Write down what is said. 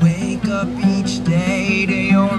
wake up each day to your